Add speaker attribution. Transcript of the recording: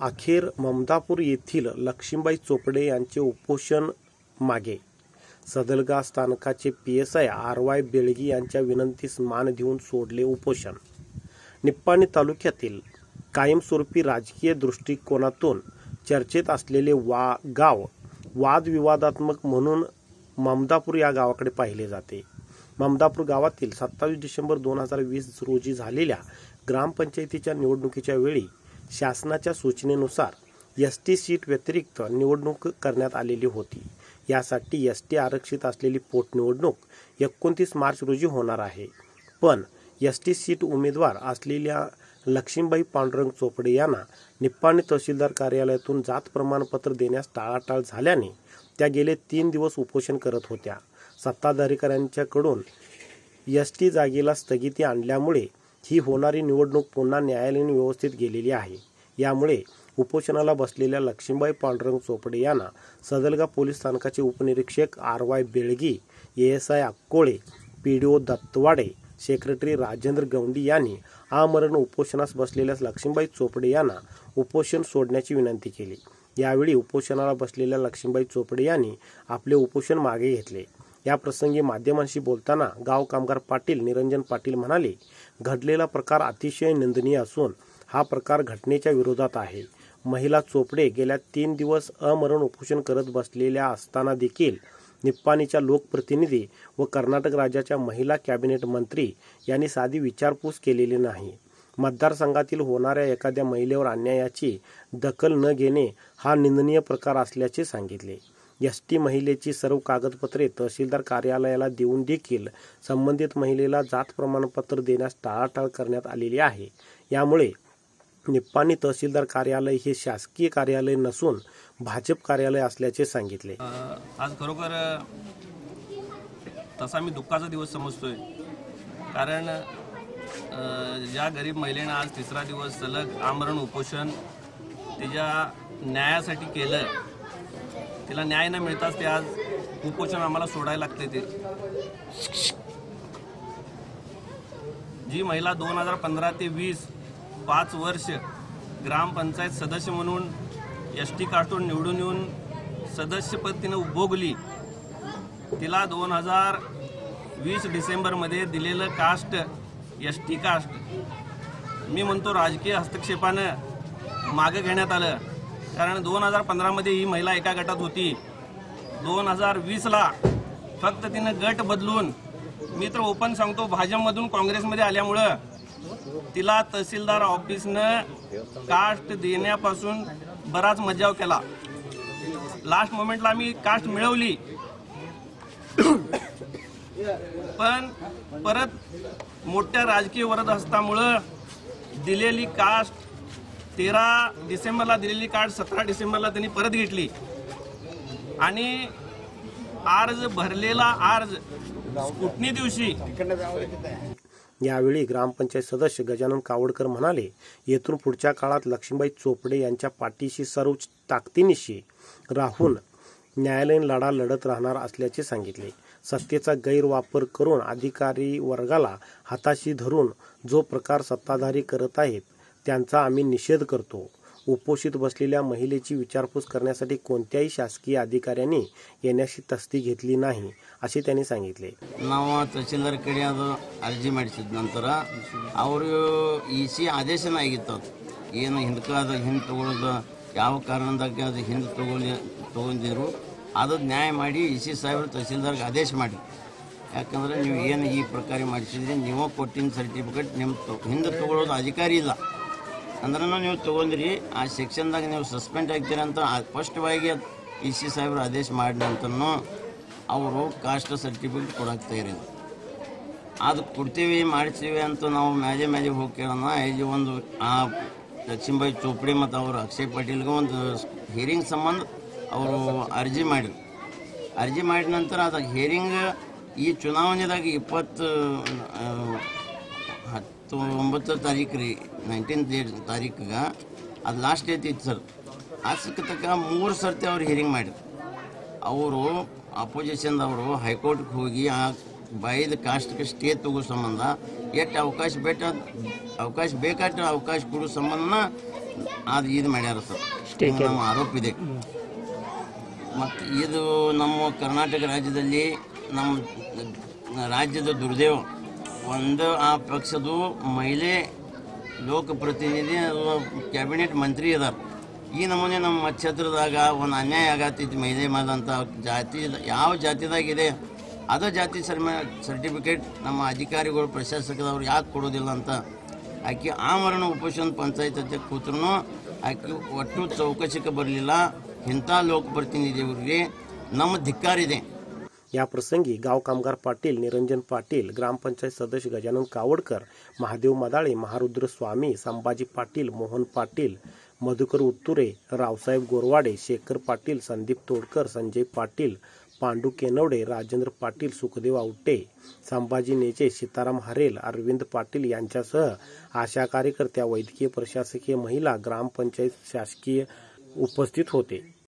Speaker 1: अखेर ममदापूर येथील लक्ष्मीबाई चोपडे यांचे उपोषण मागे. सदलगा स्थानकाचे P S I R Y Belgi यांच्या विनंतीस मान देऊन सोडले उपोषण. निप्पाणी तालुक्यातील कायमस्वरूपी राजकीय दृष्टिकोनातून चर्चेत असलेले वा गाव वादविवादात्मक म्हणून ममदापूर या गावाकडे पाहिले जाते. ममदापूर गावातील सत्तावीस डिसेंबर दोन हजार वीस रोजी झालेल्या ग्रामपंचायतीच्या निवडणुकीच्या वेळी शासनाच्या सूचनेनुसार एस टी सीट व्यतिरिक्त निवडणूक करण्यात आलेली होती. यासाठी एस टी आरक्षित असलेली पोटनिवडणूक एकोणतीस मार्च रोजी होणार आहे. पण एस टी सीट उमेदवार असलेल्या लक्ष्मीबाई पांडुरंग चोपडे यांना निप्पाणी तहसीलदार कार्यालयातून जात प्रमाणपत्र देण्यास टाळाटाळ झाल्याने त्या गेले तीन दिवस उपोषण करत होत्या. सत्ताधारीकरांच्याकडून एस टी जागेला स्थगिती आणल्यामुळे ही होणारी निवडणूक पुन्हा न्यायालयीन व्यवस्थेत गेलेली आहे. यामुळे उपोषणाला बसलेल्या लक्ष्मीबाई पांडुरंग चोपडे यांना सदलगा पोलीस स्थानकाचे उपनिरीक्षक R Y Belgi S I Akkole P D O Dattawade secretary Rajendra Gawandi यांनी आमरण उपोषणास बसलेल्या लक्ष्मीबाई चोपडे यांना उपोषण सोडण्याची विनंती केली. यावेळी उपोषणाला बसलेल्या लक्ष्मीबाई चोपडे यांनी आपले उपोषण मागे घेतले. या प्रसंगी माध्यमांशी बोलताना गाव कामगार पाटील निरंजन पाटील म्हणाले घडलेला प्रकार अतिशय निंदनीय असून हा प्रकार घटनेच्या विरोधात आहे. महिला चोपडे गेल्या तीन दिवस अमरण उपोषण करत बसलेल्या असताना देखील निप्पाणीच्या लोकप्रतिनिधी व कर्नाटक राज्याच्या महिला कॅबिनेट मंत्री यांनी साधी विचारपूस केलेली नाही. मतदारसंघातील होणाऱ्या एखाद्या महिलेवर अन्यायाची दखल न घेणे हा निंदनीय प्रकार असल्याचे सांगितले. एस टी महिलेची सर्व कागदपत्रे तहसीलदार कार्यालयाला देऊन देखील संबंधित महिलेला जात प्रमाणपत्र देण्यास टाळाटाळ करण्यात आलेली आहे. यामुळे निप्पाणी तहसीलदार कार्यालय हे शासकीय कार्यालय नसून भाजप कार्यालय असल्याचे सांगितले.
Speaker 2: आज खरोखर तसा मी दुःखाचा दिवस समजतोय. कारण ज्या गरीब महिलेनं आज तिसरा दिवस सलग आमरण उपोषण तिच्या न्यायासाठी केलं तिला न्याय न मिळताच ते आज कुपोषण आम्हाला सोडायला लागते ते. जी महिला दोन हजार पंधरा ते वीस पाच वर्ष ग्रामपंचायत सदस्य म्हणून एस टी कार्टून निवडून येऊन सदस्यपद तिनं उपभोगली तिला दोन हजार वीस डिसेंबरमध्ये दिलेलं कास्ट एस टी कास्ट मी म्हणतो राजकीय हस्तक्षेपानं मागं घेण्यात आलं. कारण दोन हजार पंधरामध्ये ही महिला एका गटात होती. दोन हजार वीसला फक्त तिनं गट बदलून मी तर ओपन सांगतो भाजपमधून काँग्रेसमध्ये आल्यामुळं तिला तहसीलदार ऑफिसनं कास्ट देण्यापासून बराच मज्जाव केला. लास्ट मोमेंटला मी कास्ट मिळवली. पण परत मोठ्या राजकीय वरद हस्तामुळं दिलेली कास्ट तेरा डिसेंबरला दिलेली कार्ड सतरा डिसेंबरला त्यांनी परत घेतली. आणि अर्ज भरलेला अर्ज स्कुटनी दिवशी.
Speaker 1: यावेळी ग्रामपंचायत सदस्य गजानन कावडकर म्हणाले येथून पुढच्या काळात लक्ष्मीबाई चोपडे यांच्या पाठीशी सर्व ताकदीनिशी राहून न्यायालयीन लढा लढत राहणार असल्याचे सांगितले. सत्तेचा गैरवापर करून अधिकारी वर्गाला हाताशी धरून जो प्रकार सत्ताधारी करत आहेत त्यांचा आम्ही निषेध करतो उपोषित बसलेल्या महिलेची विचारपूस करण्यासाठी कोणत्याही शासकीय अधिकाऱ्यांनी येण्याची तस्ती घेतली नाही असे त्यांनी सांगितले
Speaker 3: ನಾವು ತಹಸೀಲ್ದಾರ್ ಕಡೆ ಅದು ಅರ್ಜಿ ಮಾಡಿಸಿದ ನಂತರ ಅವರು ಇ ಸಿ ಆದೇಶನ ಆಗಿತ್ತು ಅದು ಏನು ಹಿಂದಕ್ಕೆ ಅದು ಹಿಂದೆ ತಗೊಳ್ಳೋದು ಯಾವ ಕಾರಣದಾಗ ಅದು ಹಿಂದೆ ತಗೊಳ್ಳಿ ತೊಗೊಂಡಿರು ಅದು ನ್ಯಾಯ ಮಾಡಿ ಇ ಸಿ ಸಾಹೇಬರು ತಹಸೀಲ್ದಾರ್ಗೆ ಆದೇಶ ಮಾಡಿ ಯಾಕಂದರೆ ನೀವು ಏನು ಈ ಪ್ರಕಾರ ಮಾಡಿಸಿದ್ರಿ ನೀವು ಕೊಟ್ಟಿನ ಸರ್ಟಿಫಿಕೇಟ್ ನಿಮ್ಮ ತೊ- ಹಿಂದೆ ತಗೊಳ್ಳೋದು ಅಧಿಕಾರಿ ಇಲ್ಲ ಅಂದ್ರೂ ನೀವು ತೊಗೊಂಡ್ರಿ, ಆ ಸೆಕ್ಷನ್ದಾಗ ನೀವು ಸಸ್ಪೆಂಡ್ ಆಗ್ತೀರ ಅಂತ ಸ್ಪಷ್ಟವಾಗಿ ಇ ಸಿ ಸಾಹೇಬರು ಆದೇಶ ಮಾಡಿದ ನಂತರನೂ ಅವರು ಕಾಸ್ಟ್ ಸರ್ಟಿಫಿಕೇಟ್ ಕೊಡಕ್ಕೆ ತಯಾರಿಲ್ಲ ಅದು ಕೊಡ್ತೀವಿ ಮಾಡಿಸ್ತೀವಿ ಅಂತ ನಾವು ಮ್ಯಾಜೆ ಮ್ಯಾಜೆ ಹೋಗಿ ಕೇಳೋಣ. ಇಲ್ಲಿ ಒಂದು ಆ ಲಕ್ಷ್ಮೀಬಾಯಿ ಚೋಪಡಿ ಮತ್ತು ಅವರು ಅಕ್ಷಯ್ ಪಾಟೀಲ್ಗೆ ಒಂದು ಹಿಯರಿಂಗ್ ಸಂಬಂಧ ಅವರು ಅರ್ಜಿ ಮಾಡಿದ್ರು. ಅರ್ಜಿ ಮಾಡಿದ ನಂತರ ಅದು ಹಿಯರಿಂಗ್ ಈ ಚುನಾವಣೆದಾಗ ಇಪ್ಪತ್ತು ಒಂಬತ್ತು ತಾರೀಕು ರೀ ನೈನ್ಟೀನ್ ತಾರೀಕಿಗೆ ಅದು ಲಾಸ್ಟ್ ಡೇಟ್ ಇತ್ತು ಸರ್ ಅಷ್ಟಕ್ಕೆ ತಕ್ಕ ಮೂರು ಸರ್ತಿ ಅವ್ರು ಹಿಯರಿಂಗ್ ಮಾಡಿದ್ರು. ಅವರು ಅಪೋಸಿಷನ್ದವರು ಹೈಕೋರ್ಟ್ಗೆ ಹೋಗಿ ಆ ಬೈದ ಕಾಸ್ಟ್ಗೆ ಸ್ಟೇ ತಗೋ ಸಂಬಂಧ ಎಷ್ಟು ಅವಕಾಶ ಬೇಟ ಅವಕಾಶ ಬೇಕಾಟ ಅವಕಾಶ ಕೊಡೋ ಸಂಬಂಧನ ಅದು ಇದು ಮಾಡ್ಯಾರ ಸರ್ ನಮ್ಮ ಆರೋಪ ಇದೆ. ಮತ್ತು ಇದು ನಮ್ಮ ಕರ್ನಾಟಕ ರಾಜ್ಯದಲ್ಲಿ ನಮ್ಮ ರಾಜ್ಯದ ದುರ್ದೇವ. ಒಂದು ಆ ಪಕ್ಷದ ಮಹಿಳೆ ಲೋಕಪ್ರತಿನಿಧಿ ಕ್ಯಾಬಿನೆಟ್ ಮಂತ್ರಿ ಅದಾರ. ಈ ನಮೂನೆ ನಮ್ಮ ಕ್ಷೇತ್ರದಾಗ ಒಂದು ಅನ್ಯಾಯ ಆಗತ್ತೈತಿ ಮಹಿಳೆ ಮೇಲಂತ ಜಾತಿ, ಯಾವ ಜಾತಿದಾಗಿದೆ? ಅದು ಜಾತಿ ಸರ್ಮ ಸರ್ಟಿಫಿಕೇಟ್ ನಮ್ಮ ಅಧಿಕಾರಿಗಳು ಪ್ರಶಾಸಕದವ್ರು ಯಾಕೆ ಕೊಡೋದಿಲ್ಲ ಅಂತ. ಆಕೆ ಆ ಮರಣ ಉಪಶನ್ ಪಂಚಾಯತ್ ಅಧ್ಯಕ್ಷ ಕೂತ್ರೂ ಆಕೆ ಒಟ್ಟು ಚೌಕಶಕ್ಕೆ ಬರಲಿಲ್ಲ. ಇಂಥ ಲೋಕಪ್ರತಿನಿಧಿಯವರಿಗೆ ನಮ್ಮ ಧಿಕ್ಕಾರಿದೆ
Speaker 1: याप्रसंगी गाव कामगार पाटील निरंजन पाटील ग्रामपंचायत सदस्य गजानन कावडकर महादेव मदाळे महारुद्र स्वामी संभाजी पाटील मोहन पाटील मधुकर उत्तुरे रावसाहेब गोरवाडे शेखर पाटील संदीप तोडकर संजय पाटील पांडू केनवडे राजेंद्र पाटील सुखदेव आवटे संभाजी नेचे सीताराम हरेल अरविंद पाटील यांच्यासह आशा कार्यकर्त्या वैद्यकीय प्रशासकीय महिला ग्रामपंचायत शासकीय उपस्थित होते.